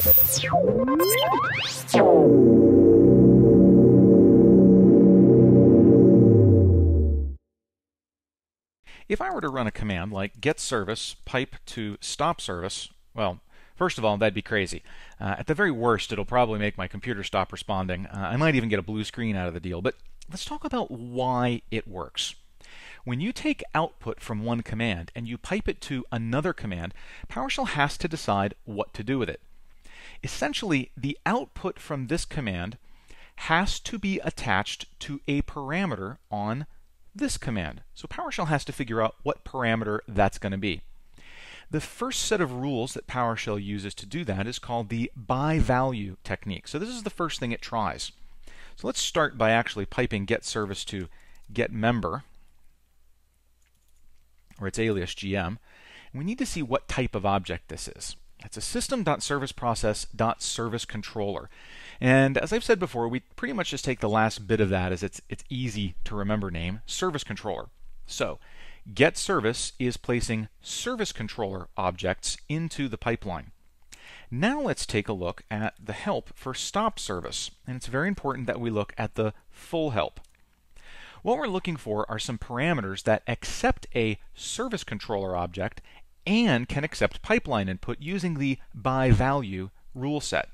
If I were to run a command like get service pipe to stop service, well, first of all, that'd be crazy. Uh, at the very worst, it'll probably make my computer stop responding. Uh, I might even get a blue screen out of the deal, but let's talk about why it works. When you take output from one command and you pipe it to another command, PowerShell has to decide what to do with it. Essentially, the output from this command has to be attached to a parameter on this command. So PowerShell has to figure out what parameter that's going to be. The first set of rules that PowerShell uses to do that is called the by value technique. So this is the first thing it tries. So let's start by actually piping get service to get member, or its alias gm. we need to see what type of object this is. It's a system.serviceprocess.serviceController. And as I've said before, we pretty much just take the last bit of that as its, its easy to remember name, service controller. So, get service is placing service controller objects into the pipeline. Now let's take a look at the help for stop service. And it's very important that we look at the full help. What we're looking for are some parameters that accept a service controller object and can accept pipeline input using the by value rule set.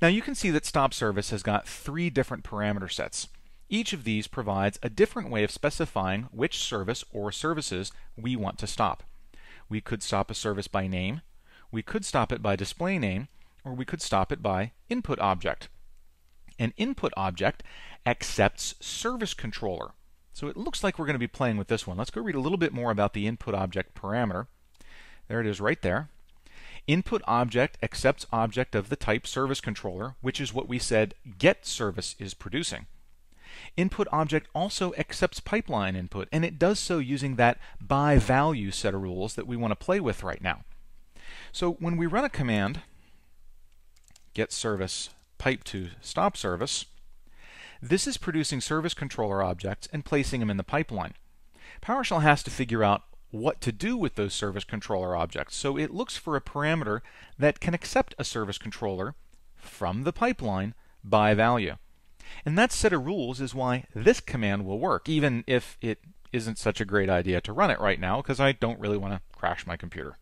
Now you can see that stop service has got three different parameter sets. Each of these provides a different way of specifying which service or services we want to stop. We could stop a service by name, we could stop it by display name, or we could stop it by input object. An input object accepts service controller. So it looks like we're going to be playing with this one. Let's go read a little bit more about the input object parameter. There it is right there. Input object accepts object of the type service controller, which is what we said get service is producing. Input object also accepts pipeline input, and it does so using that by value set of rules that we want to play with right now. So when we run a command, get service pipe to stop service, this is producing service controller objects and placing them in the pipeline. PowerShell has to figure out what to do with those service controller objects. So it looks for a parameter that can accept a service controller from the pipeline by value. And that set of rules is why this command will work, even if it isn't such a great idea to run it right now, because I don't really want to crash my computer.